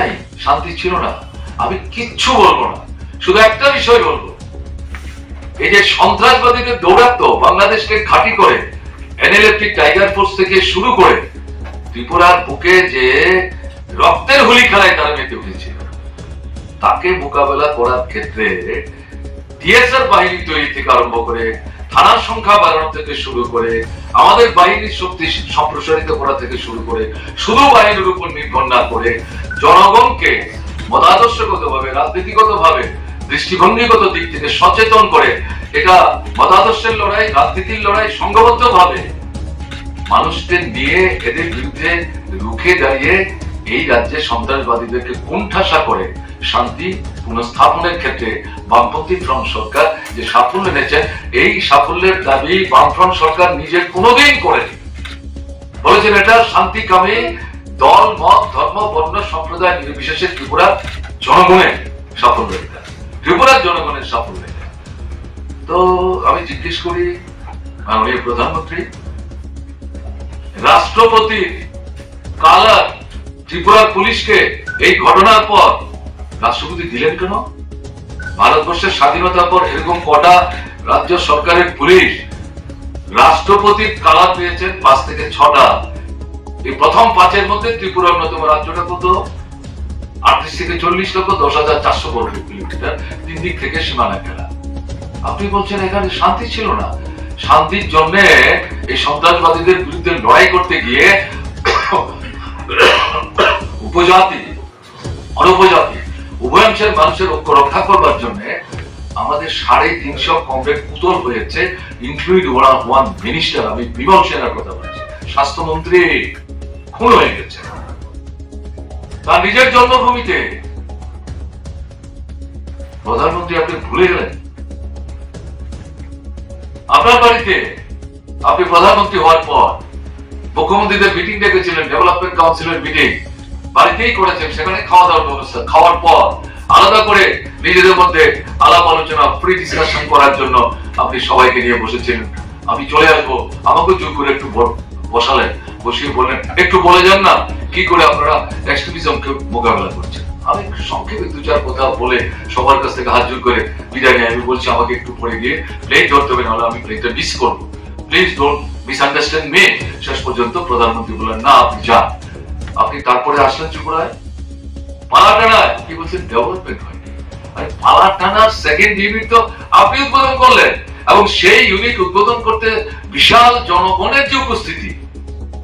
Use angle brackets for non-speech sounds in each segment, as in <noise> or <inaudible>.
নাই, শান্তি ছিল না। আমি কিচ্ছু বলব না, শুধু একটা বিষয় বলব। এই যে সন্ত্রাসবাদীদের দৌরাত্ম বাংলাদেশকে ঘাঁটি করে এনএলএফটি টাইগার ফোর্স থেকে শুরু করে ত্রিপুরার বুকে যে রক্তের হোলি খেলায় তারা মেতে উঠেছিল, তাকে মোকাবেলা করার ক্ষেত্রে টিএসআর বাহিনী তৈরি থেকে আরম্ভ করে থানার সংখ্যা বাড়ানো থেকে শুরু করে, আমাদের বাহিনীর শক্তি সম্প্রসারিত করা থেকে শুরু করে, শুধু বাহিনীর উপর নির্ভর না করে জনগণকে মতাদর্শগত ভাবে রাজনীতিগত ভাবে দৃষ্টিভঙ্গিগত দিক থেকে সচেতন করে, এটা মতাদর্শের লড়াই, রাজনীতির লড়াই সংঘবদ্ধ ভাবে মানুষদের নিয়ে, এদের বিরুদ্ধে রুখে দাঁড়িয়ে এই রাজ্যে সন্ত্রাসবাদীদেরকে কোণঠাসা করে শান্তি পুনঃস্থাপনের ক্ষেত্রে বামপন্থী ফ্রন্ট সরকার যে সাফল্য এনেছে, এই সাফল্যের দাবি বামফ্রন্ট সরকার নিজের কোনোদিন করেনি। বলেছেন এটা শান্তিকামী দল, মত, ধর্ম, বর্ণ, সম্প্রদায় নির্বিশেষে ত্রিপুরার জনগণের সাফল্য এটা। ত্রিপুরার জনগণের সাফল্য এটা। তো আমি জিজ্ঞেস করি, মাননীয় প্রধানমন্ত্রী, রাষ্ট্রপতির কালার ত্রিপুরার পুলিশকে এই ঘটনার পর রাষ্ট্রপতি দিলেন কেন? ভারতবর্ষের স্বাধীনতার পর এরকম কটা রাজ্য সরকারের পুলিশ রাষ্ট্রপতির কালার পেয়েছেন পাঁচ থেকে ছটা। এই প্রথম পাঁচের মধ্যে ত্রিপুরা অন্যতম রাজ্যটা কত? আটত্রিশ থেকে চল্লিশ লক্ষ, দশ হাজার চারশো বর্গ কিলোমিটার। তিন দিক থেকে সীমানা ঘেরা আপনি বলছেন এখানে শান্তি ছিল না। শান্তির জন্য এই সন্ত্রাসবাদীদের বিরুদ্ধে লড়াই করতে গিয়ে <coughs> উপজাতি, অনুপজাতি উভয়াংশের মানুষের ঐক্য রক্ষা করবার জন্য আমাদের সাড়ে তিনশো কমরেড পুতল হয়েছে ইনক্লুড ওয়ান ওয়ান মিনিস্টার আমি বিমল সেনার কথা বলছি। স্বাস্থ্যমন্ত্রী খুন হয়ে গেছে। তার নিজের জন্মভূমিতে। প্রধানমন্ত্রী, আপনি ভুলে গেলেন। আপনার বাড়িতে আপনি প্রধানমন্ত্রী হওয়ার পর মুখ্যমন্ত্রীদের মিটিং ডেকেছিলেন ডেভেলপমেন্ট কাউন্সিলের মিটিং বাড়িতেই করেছেন, সেখানে খাওয়া দাওয়ার ব্যবস্থা। খাওয়ার পর আলাদা করে নিজেদের মধ্যে আলাপ আলোচনা ফ্রি ডিসকাশন করার জন্য আপনি সবাইকে নিয়ে বসেছিলেন আমি চলে আসব। আমাকে জোর করে একটু বসালেন। বসিয়ে বললেন, একটু বলে যান না, কি করে আপনারা এক্সট্রিমিজমকে মোকাবেলা করছেন? আমি সংক্ষেপে দু চার কথা বলে সবার কাছ থেকে হাত জোর করে বিদায় নিয়ে আমি বলছি, আমাকে একটু পরে গিয়ে প্লেন ধরতে হবে, নাহলে আমি প্লেনটা মিস করব। প্লিজ ডোন্ট শেষ পর্যন্ত প্রধানমন্ত্রী বললেন, না, আপনি যান। আপনি তারপরে আসলেন ত্রিপুরায় পালাটানায় কি বলছেন? ডেভেলপমেন্ট হয়নি আরে পালাটানার সেকেন্ড ইউনিট তো আপনি উদ্বোধন করলেন এবং সেই ইউনিট উদ্বোধন করতে বিশাল জনগণের যে উপস্থিতি,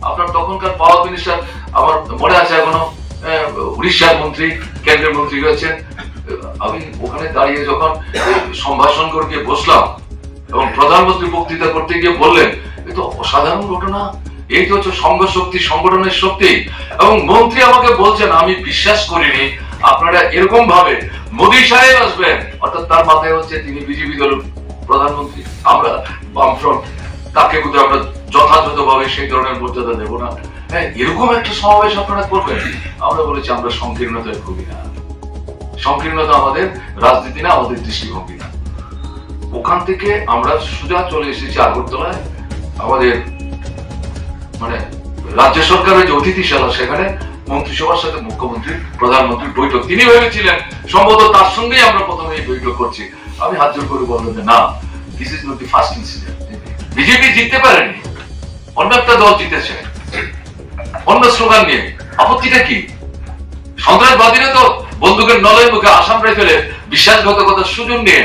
আপনার তখনকার পাওয়ার মিনিস্টার আমার মনে আছে এখনও উড়িষ্যার মন্ত্রী কেন্দ্রীয় মন্ত্রী রয়েছেন। আমি ওখানে দাঁড়িয়ে যখন সম্ভাষণ করে গিয়ে বসলাম এবং প্রধানমন্ত্রী বক্তৃতা করতে গিয়ে বললেন, এ তো অসাধারণ ঘটনা। এই তো হচ্ছে সংঘ শক্তি, সংগঠনের শক্তি। এবং মন্ত্রী আমাকে বলছেন, আমি বিশ্বাস করিনি, আপনারা এরকম ভাবে মোদী সাহেব আসবেন, অর্থাৎ তার মাথায় হচ্ছে তিনি বিজেপি দলের প্রধানমন্ত্রী। আমরা বামফ্রন্ট, তাকে বোধহয় আমরা যথাযথভাবে সেই ধরনের মর্যাদা দেব না। হ্যাঁ এরকম একটা সমাবেশ আপনারা করবেন? আমরা বলেছি, আমরা সংকীর্ণতায় ভুগি না। সংকীর্ণতা আমাদের, রাজনীতি না, আমাদের দৃষ্টিভঙ্গি না। ওখান থেকে আমরা সোজা চলে এসেছি আগরতলায়। আমাদের মানে রাজ্য সরকারের যে অতিথিশালা সেখানে মন্ত্রিসভার সাথে মুখ্যমন্ত্রী প্রধানমন্ত্রীর বৈঠক। তিনি ভেবেছিলেন, সম্ভবত তার সঙ্গেই আমরা প্রথমে এই বৈঠক করছি। আমি হাত জোর করে বললাম যে না this is not the first incident BJP জিততে পারেনি। অন্য একটা দল জিতেছে। অন্য স্লোগান নিয়ে। আপত্তিটা কি? সন্ত্রাসবাদীরা তো বন্দুকের নলের মুখে আসাম রাইফেলের বিশ্বাসঘাতকতার সুযোগ নিয়ে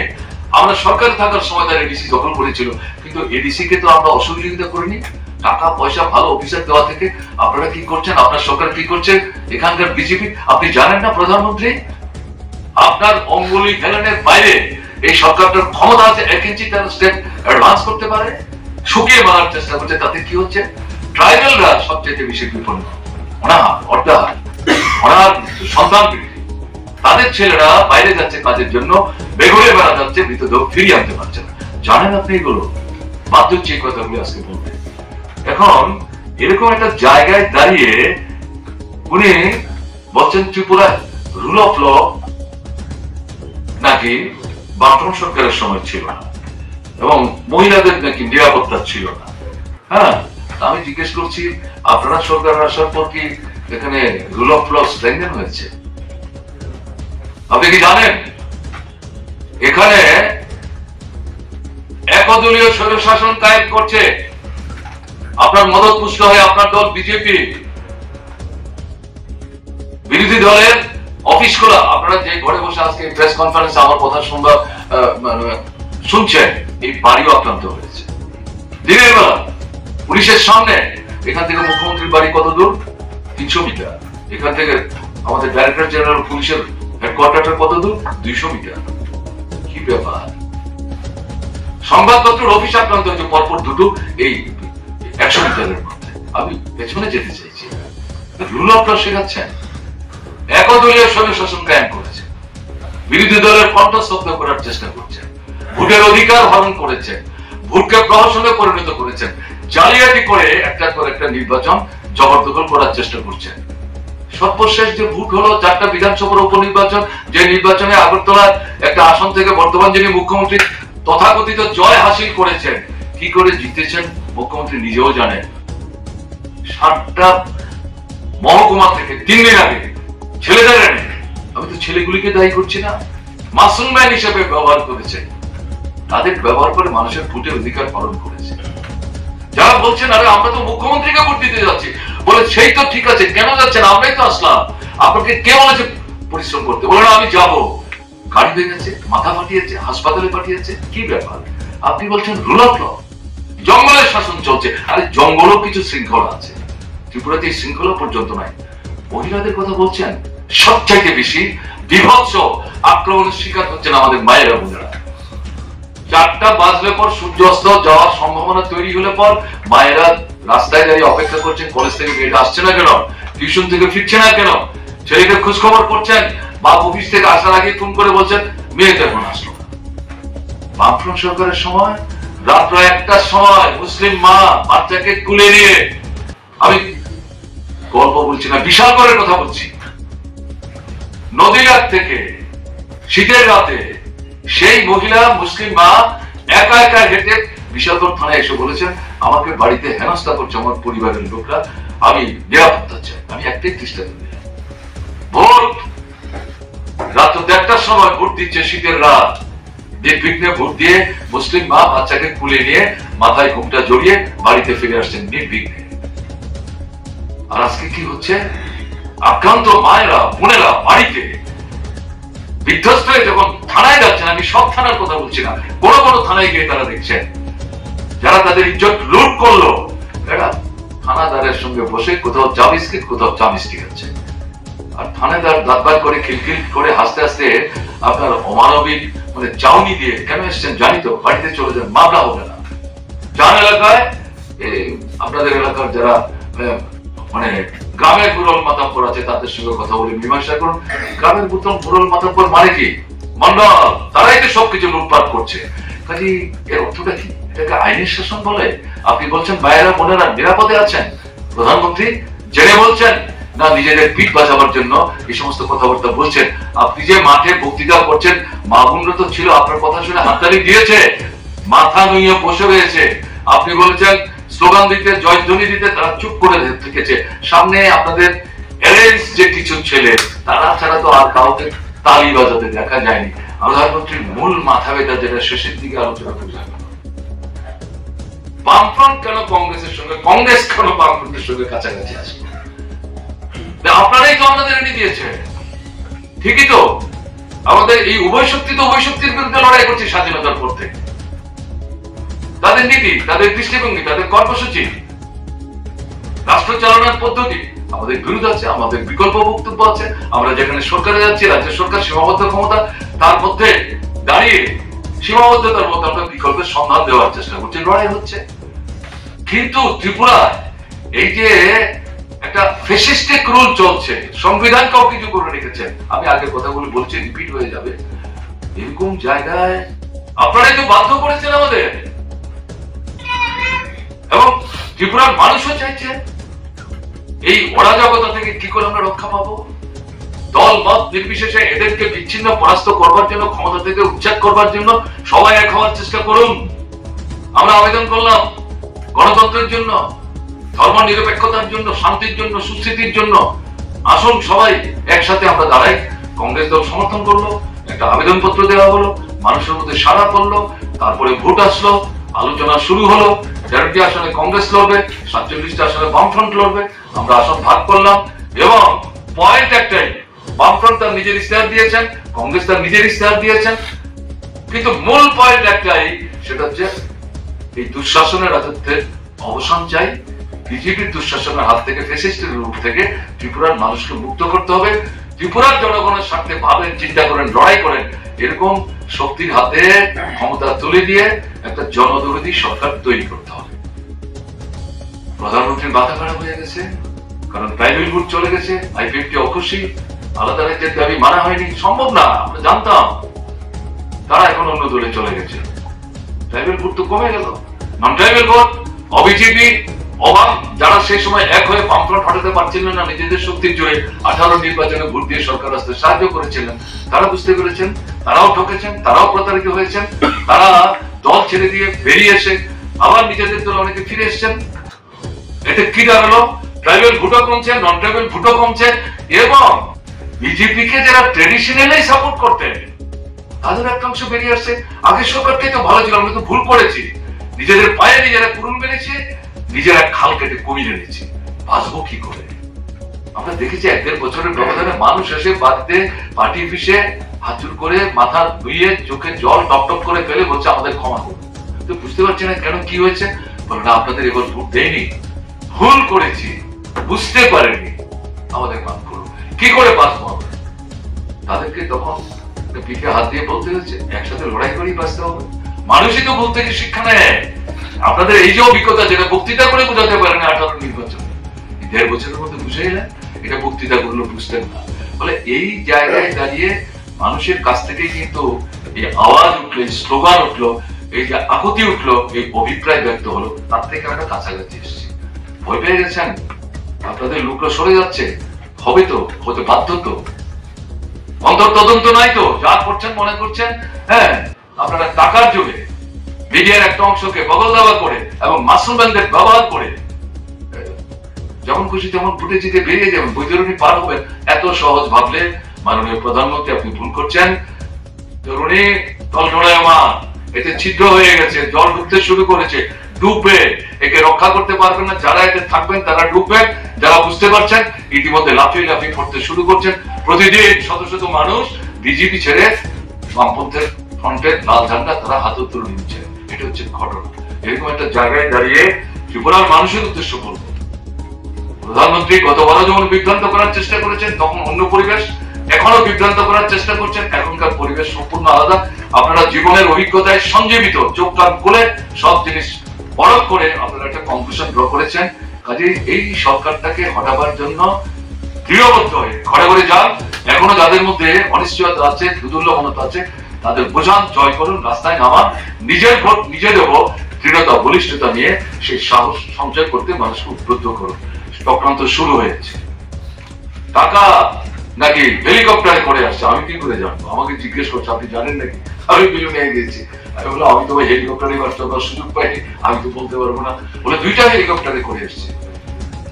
আমরা সরকার থাকার সময় তার এডিসি দখল করেছিল। কিন্তু এডিসি কে তো আমরা অসহযোগিতা করিনি। টাকা পয়সা ভালো অফিসার দেওয়া থেকে আপনারা কি করছেন? আপনার সরকার কি করছে? এখানকার বিজেপি আপনি জানেন না প্রধানমন্ত্রী? আপনার অঙ্গুলি হেলেনের বাইরে এই সরকারটার ক্ষমতা আছে, এক ইঞ্চি তার স্টেপ অ্যাডভান্স করতে পারে, শুকিয়ে মারার চেষ্টা করছে, তাতে কি হচ্ছে? ট্রাইবেলরা সবচেয়ে বেশি বিপন্ন। অনাহার অর্ধাহার অনাহার সন্তান তাদের ছেলেরা বাইরে যাচ্ছে কাজের জন্য বেঘরে বেড়া যাচ্ছে, মৃতদেহ ফিরিয়ে আনতে পারছে না। জানেন আপনি এগুলো? বাধ্য হচ্ছে এই কথাগুলো আজকে বলতে এখন এরকম একটা জায়গায় দাঁড়িয়ে উনি বলছেন, ত্রিপুরা রুল অফ ল নাকি বামফ্রন্ট সরকারের সময় ছিল না এবং মহিলাদের নাকি নিরাপত্তা ছিল না। হ্যাঁ আমি জিজ্ঞেস করছি, আপনারা সরকার আসার পর কি এখানে রুল অফ ল স্ট্রেংথেন হয়েছে? আপনি কি জানেন? এখানে একদলীয় স্বৈর শাসন কায়েম করছে। আপনার মদত পুষ্ট হয়ে আপনার দল বিজেপি বিরোধী দলের অফিস খোলা। আপনারা যে ঘরে বসে আজকে প্রেস কনফারেন্স আমার কথা শুনবা মানে, শুনছেন এই বাড়িও আক্রান্ত হয়েছে। দিনের বেলা পুলিশের সামনে এখান থেকে মুখ্যমন্ত্রীর বাড়ি কত দূর? তিনশো মিটার। এখান থেকে আমাদের ডাইরেক্টর জেনারেল পুলিশের হেডকোয়ার্টার কত দূর? দুইশো মিটার। কি ব্যাপার? সংবাদপত্রের অফিস আক্রান্ত হয়েছে পরপর দুটো। এই একশো আমি পেছনে যেতে চাইছি। রুল অফ শেখাচ্ছেন একদলীয় শাসন কায়েম বিরোধী দলের করার চেষ্টা ভোটের অধিকার হরণ ভোটকে প্রহসনে পরিণত করেছেন জালিয়াতি করে করে একটা নির্বাচন জবরদখল করার চেষ্টা করছেন সর্বশেষ যে ভোট হলো চারটা বিধানসভার উপনির্বাচন, যে নির্বাচনে আগরতলার একটা আসন থেকে বর্তমান যিনি মুখ্যমন্ত্রী তথাকথিত জয় হাসিল করেছেন, কি করে জিতেছেন? মুখ্যমন্ত্রী নিজেও জানেন, সাতটা মহকুমা থেকে তিন দিন আগে ছেলেদের এনে আমি তো ছেলেগুলিকে দায়ী করছি না, মাসুম ম্যান হিসেবে ব্যবহার করেছে। তাদের ব্যবহার করে মানুষের ভোটের অধিকার পালন করেছে। যারা বলছেন, আরে, আমরা তো মুখ্যমন্ত্রীকে ভোট দিতে যাচ্ছি। বলে, সেই তো ঠিক আছে, কেন যাচ্ছেন? আমরাই তো আসলাম। আপনাকে কে বলেছে পরিশ্রম করতে? বলে আমি যাব। গাড়ি ভেঙেছে, মাথা ফাটিয়েছে, হাসপাতালে পাঠিয়েছে। কি ব্যাপার? আপনি বলছেন রুল অফ ল জঙ্গলের শাসন চলছে। আরে জঙ্গলও কিছু শৃঙ্খলা আছে। ত্রিপুরাতে এই শৃঙ্খলা পর্যন্ত নাই। মহিলাদের কথা বলছেন? সবচাইতে বেশি বিভৎস আক্রমণের শিকার হচ্ছেন আমাদের মায়েরা বোনেরা। চারটা বাজলে পর সূর্য অস্ত যাওয়ার সম্ভাবনা তৈরি হলে পর মায়েরা রাস্তায় দাঁড়িয়ে অপেক্ষা করছেন, কলেজ থেকে মেয়েটা আসছে না কেন? টিউশন থেকে ফিরছে না কেন? ছেলেকে খোঁজখবর করছেন? বা অফিস থেকে আসার আগে ফোন করে বলছেন মেয়েটা এখন আসলো। বামফ্রন্ট সরকারের সময় রাত্র একটার সময় মুসলিম মা বাচ্চাকে তুলে নিয়ে, আমি গল্প বলছি না, বিশাল করে কথা বলছি। নদীঘাট থেকে শীতের রাতে সেই মহিলা, মুসলিম মা, একা একা হেঁটে বিশালগড় থানায় এসে বলেছেন, আমাকে বাড়িতে হেনস্থা করছে আমার পরিবারের লোকরা। আমি নিরাপত্তা চাই, আমি একটাই চেষ্টা করি ভোট রাত দেড়টার সময় ভোট দিচ্ছে শীতের রাত। নির্বিঘ্নে ভোট দিয়ে মুসলিম মা বাচ্চাকে কুলে নিয়ে মাথায় ঘুমটা জড়িয়ে বাড়িতে ফিরে আসছেন নির্বিঘ্নে। আর আজকে কি হচ্ছে? আক্রান্ত মায়েরা, বোনেরা বাড়িতে বিধ্বস্ত হয়ে যখন থানায় যাচ্ছেন, আমি সব থানার কথা বলছি না, বড় বড় থানায় গিয়ে তারা দেখছেন। যারা তাদের ইজ্জত লুট করল, এরা থানাদারের সঙ্গে বসে কোথাও চা বিস্কিট, কোথাও চা মিষ্টি খাচ্ছে। আর থানাদার দাঁতবার করে খিলখিল করে হাসতে হাসতে আপনার অমানবিক মানে চাউনি দিয়ে কেন এসছেন জানি তো, বাড়িতে চলে যান, মামলা হবে না। যার এলাকায় আপনাদের এলাকার যারা মানে গ্রামের বুড়ল মাতাব্বর আছে, তাদের সঙ্গে কথা বলে মীমাংসা করুন। গ্রামের বুড়ল মাতাব্বর মানে কি? মন্ডল তারাই তো সবকিছু লুটপাট করছে। কাজে এর অর্থটা কি? এটাকে আইনের শাসন বলে? আপনি বলছেন বাইরা বোনেরা নিরাপদে আছেন? প্রধানমন্ত্রী, জেনে বলছেন না নিজেদের পিঠ বাঁচাবার জন্য এই সমস্ত কথাবার্তা বলছেন। আপনি যে মাঠে বক্তৃতা করছেন মা তো ছিল, আপনার কথা শুনে হাততালি দিয়েছে, মাথা নুইয়ে বসে রয়েছে। আপনি বলেছেন, স্লোগান দিতে, জয়ধ্বনি দিতে তারা চুপ করে থেকেছে। সামনে আপনাদের অ্যারেঞ্জ যে কিছু ছেলে, তারা ছাড়া তো আর কাউকে তালি বাজাতে দেখা যায়নি। প্রধানমন্ত্রীর মূল মাথা ব্যথা যেটা, শেষের দিকে আলোচনা করলাম বামফ্রন্ট কেন কংগ্রেসের সঙ্গে, কংগ্রেস কেন বামফ্রন্টের সঙ্গে কাছাকাছি আসবে? তা আপনারাই তো আমাদের এনে দিয়েছে ঠিকই তো। আমাদের এই উভয় শক্তি তো উভয় শক্তির বিরুদ্ধে লড়াই করছে স্বাধীনতার পর থেকে। তাদের নীতি, তাদের দৃষ্টিভঙ্গি, তাদের কর্মসূচি, রাষ্ট্র চালানোর পদ্ধতি, আমাদের বিরোধ আছে, আমাদের বিকল্প বক্তব্য আছে। আমরা যেখানে সরকারে যাচ্ছি, রাজ্য সরকার সীমাবদ্ধ ক্ষমতা, তার মধ্যে দাঁড়িয়ে সীমাবদ্ধতার মধ্যে আমরা বিকল্পের সন্ধান দেওয়ার চেষ্টা করছি। লড়াই হচ্ছে। কিন্তু ত্রিপুরা এই যে একটা ফেসিস্টিক রুল চলছে। সংবিধানকেও কিছু করে আমি কথাগুলো বলছি রিপিট হয়ে যাবে। এরকম জায়গায় আপনারাই তো বাধ্য করেছেন আমাদের। এবং ত্রিপুরার মানুষও চাইছে, এই অরাজকতা থেকে কি করে আমরা রক্ষা পাবো? দল মত নির্বিশেষে এদেরকে বিচ্ছিন্ন পরাস্ত করবার জন্য, ক্ষমতা থেকে উচ্ছেদ করবার জন্য সবাই এক হওয়ার চেষ্টা করুন। আমরা আবেদন করলাম গণতন্ত্রের জন্য। ধর্ম নিরপেক্ষতার জন্য, শান্তির জন্য, সুস্থিতির জন্য আসুন সবাই একসাথে আমরা দাঁড়াই। কংগ্রেস দল সমর্থন করল, একটা আবেদন পত্র দেওয়া হলো, মানুষের মধ্যে সাড়া পড়ল, তারপরে ভোট আসলো, আলোচনা শুরু হলো। তেরোটি আসনে কংগ্রেস লড়বে, সাতচল্লিশটা আসনে বামফ্রন্ট লড়বে, আমরা আসন ভাগ করলাম এবং পয়েন্ট একটাই বামফ্রন্ট তার নিজের ইস্তেহার দিয়েছেন, কংগ্রেস তার নিজের ইস্তেহার দিয়েছেন। কিন্তু মূল পয়েন্ট একটাই, সেটা হচ্ছে এই দুঃশাসনের রাজত্বের অবসান চাই। বিজেপির দুঃশাসনের হাত থেকে ফেসিস্টের রূপ থেকে ত্রিপুরার মানুষকে মুক্ত করতে হবে। ত্রিপুরার জনগণের স্বার্থে ভাবেন, চিন্তা করেন, লড়াই করেন, এরকম শক্তির হাতে ক্ষমতা তুলে দিয়ে একটা জনদরদী সরকার তৈরি করতে হবে। প্রধানমন্ত্রীর মাথা খারাপ হয়ে গেছে, কারণ প্রাইভেট বুট চলে গেছে আই ফিফটি অখুশি, আলাদা রাজ্যের দাবি মানা হয়নি, সম্ভব না, আমরা জানতাম। তারা এখন অন্য দলে চলে গেছে। ট্রাইবেল ভোট তো কমে গেল। নন ট্রাইবেল ভোট, অবিজেপি অবাক যারা সেই সময় এক হয়ে বামফ্রন্ট হটাতে পারছিলেন না, নিজেদের শক্তির জোরে আঠারো নির্বাচনে ভোট দিয়ে সরকার আসতে সাহায্য করেছিলেন। তারা বুঝতে পেরেছেন, তারাও ঠকেছেন, তারাও প্রতারিত হয়েছেন, তারা দল ছেড়ে দিয়ে বেরিয়ে এসে আবার নিজেদের দল অনেকে ফিরে এসেছেন। এতে কি দাঁড়াল? ট্রাইবেল ভোটও কমছে নন ট্রাইবেল ভোটও কমছে, এবং বিজেপি কে যারা ট্রেডিশনালি সাপোর্ট করতেন, তাদের একটা অংশ বেরিয়ে আসছে। আগের সরকারটাই তো ভালো ছিল, আমরা তো ভুল করেছি। নিজেদের পায়ে নিজেরা কুরুন মেরেছি নিজেরা খাল কেটে কমিয়ে এনেছি। বাঁচবো কি করে? আমরা দেখেছি এক দেড় বছরের ব্যবধানে মানুষ এসে বাড়িতে পার্টি অফিসে হাতুর করে, মাথা ধুইয়ে, চোখে জল টপ টপ করে ফেলে বলছে, আমাদের ক্ষমা করুন। তো বুঝতে পারছি না কেন কি হয়েছে? বলে, না, আপনাদের এবার ভোট দেয়নি ভুল করেছি। বুঝতে পারেনি আমাদের মাফ করুন। কি করে বাঁচবো আমরা? তাদেরকে তখন পিঠে হাত দিয়ে বলতে হচ্ছে একসাথে লড়াই করেই বাঁচতে হবে। মানুষই তো ভুল থেকে শিক্ষা নেয়। আপনাদের এই যে অভিজ্ঞতা, যেটা বক্তৃতা করে বোঝাতে পারেন আঠারো নির্বাচন। দেড় বছরের মধ্যে বুঝে এলেন, এটা বক্তৃতা করলে বুঝতেন না। ফলে এই জায়গায় দাঁড়িয়ে মানুষের কাছ থেকে কিন্তু এই আওয়াজ উঠল, এই স্লোগান উঠল, এই যে আকুতি উঠল, এই অভিপ্রায় ব্যক্ত হলো, তার থেকে আমরা কাছাকাছি এসেছি। ভয় পেয়ে গেছেন? আপনাদের লোকরা সরে যাচ্ছে? হবে তো, হতে বাধ্য তো। অন্তর তদন্ত নাই তো, যা করছেন মনে করছেন হ্যাঁ আপনারা টাকার যুগে মিডিয়ার একটা অংশকে বগল দাবা করে এবং মাসুমদের ব্যবহার করে, যখন খুশি তেমন ফুটে জিতে বেরিয়ে যাবেন, বৈতরণী পার হবেন, এত সহজ ভাবলে মাননীয় প্রধানমন্ত্রী আপনি ভুল করছেন। তরুণী টলটলায়মান এতে ছিদ্র হয়ে গেছে, জল ঢুকতে শুরু করেছে, ডুববে, একে রক্ষা করতে পারবেন না, যারা এতে থাকবেন তারা ডুববেন, যারা বুঝতে পারছেন, ইতিমধ্যে লাফিয়ে লাফিয়ে পড়তে শুরু করছেন। প্রতিদিন শত শত মানুষ, বিজেপি ছেড়ে বামপন্থের ফ্রন্টের লাল ঝান্ডা তারা হাতে তুলে নিচ্ছে। এটা হচ্ছে ঘটনা। এরকম একটা জায়গায় দাঁড়িয়ে ত্রিপুরার মানুষের উদ্দেশ্য করব প্রধানমন্ত্রী গতবারও যখন বিভ্রান্ত করার চেষ্টা করেছেন, তখন অন্য পরিবেশ এখনও বিভ্রান্ত করার চেষ্টা করছেন। এখনকার পরিবেশ সম্পূর্ণ আলাদা। আপনারা জীবনের অভিজ্ঞতায় সঞ্জীবিত চোখ কান খুলে সব জিনিস পরখ করে আপনারা একটা কনক্লুশন ড্র করেছেন। কাজে এই সরকারটাকে হটাবার জন্য দৃঢ়বদ্ধ হয়ে, ঘরে ঘরে যান। এখনও যাদের মধ্যে অনিশ্চয়তা আছে দুদুল্যমনতা আছে তাদের বোঝান, জয় করুন, রাস্তায় নামান। নিজের ভোট নিজে দেব, দৃঢ়তা, বলিষ্ঠতা নিয়ে সেই সাহস, সঞ্চয় করতে মানুষকে উদ্বুদ্ধ করুন। চক্রান্ত শুরু হয়েছে। টাকা নাকি হেলিকপ্টারে করে আসছে? আমি কি করে জানব? আমাকে জিজ্ঞেস করছে, আপনি জানেন নাকি? আমি বিলুনিয়ায় গেছি। আমি বললাম, আমি তো হেলিকপ্টারে এবার চলার সুযোগ পাইনি, আমি তো বলতে পারব না। বলে, দুইটা হেলিকপ্টারে করে এসছে।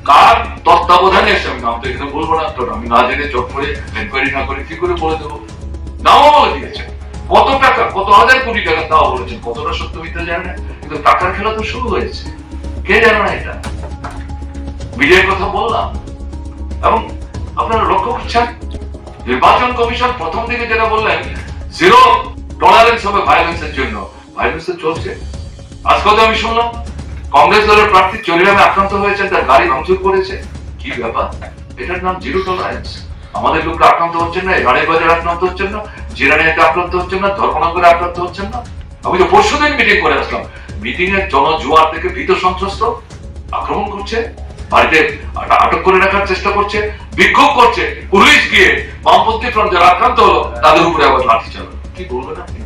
কার তত্ত্বাবধানে এসছে? আমি নাম তো এখানে বলব না, কারণ আমি না জেনে চট করে এনকোয়ারি না করে কি করে বলে দেবো? নামও বলে দিয়েছে। কত টাকা, কত হাজার কোটি টাকা তাও বলেছেন কতটা সত্য মিথ্যা জানে না, কিন্তু টাকার খেলা তো শুরু হয়েছে। কে জানে না এটা? মিডিয়ার কথা বললাম। এবং আপনারা লক্ষ্য করছেন, নির্বাচন কমিশন প্রথম দিকে যেটা বললেন জিরো টলারেন্স হবে ভায়োলেন্সের জন্য। ভায়োলেন্স চলছে। আজকে তো আমি শুনলাম, কংগ্রেস দলের প্রার্থী চরিরামে আক্রান্ত হয়েছেন, তার গাড়ি ভাঙচুর করেছে। কি ব্যাপার? এটার নাম জিরো টলারেন্স আমাদের লোকরা আক্রান্ত হচ্ছেন না রানের বাজারে আক্রান্ত হচ্ছেন না, জিরানিয়াতে আক্রান্ত হচ্ছেন না, ধর্মনগরে আক্রান্ত হচ্ছেন না। আমি তো পরশু দিন মিটিং করে আসলাম। মিটিং এর জনজোয়ার থেকে ভীত সন্ত্রস্ত আক্রমণ করছে, বাড়িতে আটক করে রাখার চেষ্টা করছে, বিক্ষোভ করছে, পুলিশ গিয়ে বামপন্থী ফ্রন্ট যারা আক্রান্ত হলো, তাদের উপরে আবার লাঠি চালানো কি বলবেন আপনি?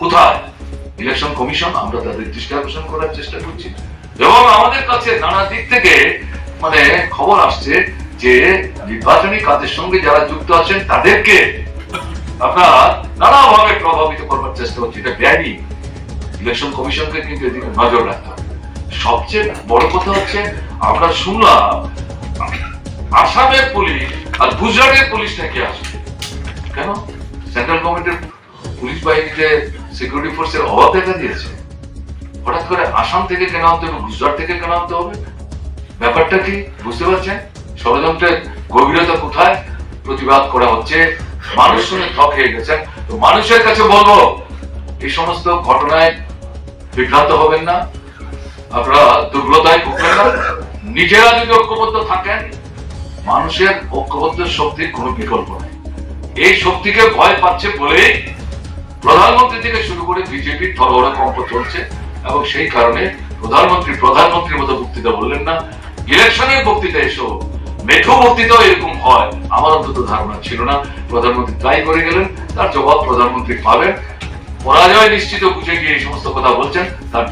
কোথায়? ইলেকশন কমিশন আমরা তাদের দৃষ্টি আকর্ষণ করার চেষ্টা করছি। এবং আমাদের কাছে নানা দিক থেকে মানে খবর আসছে যে নির্বাচনী কাজের সঙ্গে যারা যুক্ত আছেন, তাদেরকে আপনার নানাভাবে প্রভাবিত করবার চেষ্টা হচ্ছে এটা ব্যারি ইলেকশন কমিশনকে কিন্তু এদিকে নজর রাখতে সবচেয়ে বড় কথা হচ্ছে, আমরা শুনলাম, আসামের পুলিশ আর গুজরাটের পুলিশ নাকি আসবে। কেন? সেন্ট্রাল গভর্নমেন্টের পুলিশ বাহিনীতে সিকিউরিটি ফোর্সের অভাব দেখা দিয়েছে। হঠাৎ করে আসাম থেকে কেনা হতে হবে? গুজরাট থেকে কেনা হতে হবে? ব্যাপারটা কি? বুঝতে পারছেন? ষড়যন্ত্রের গভীরতা কোথায়? প্রতিবাদ করা হচ্ছে। মানুষ শুনে থক হয়ে গেছেন। তো মানুষের কাছে বলব, এই সমস্ত ঘটনায় বিভ্রান্ত হবেন না। আপনারা দুর্বলতায় ভুগবেন না। নিজেরা যদি ঐক্যবদ্ধ থাকেন, মানুষের ঐক্যবদ্ধ শক্তির কোনো বিকল্প নেই। এই শক্তিকে ভয় পাচ্ছে বলে প্রধানমন্ত্রী থেকে শুরু করে বিজেপি থরহরা কম্প চলছে এবং সেই কারণে প্রধানমন্ত্রী, প্রধানমন্ত্রীর মতো বক্তৃতা বললেন না। ইলেকশনের বক্তৃতা এসো। মেঠো বক্তৃতাও এরকম হয়। আমার অন্তত ধারণা ছিল না। প্রধানমন্ত্রী তাই করে গেলেন, তার জবাব প্রধানমন্ত্রী পাবেন। পরাজয় নিশ্চিত বুঝে গিয়ে এই সমস্ত কথা বলছেন, তার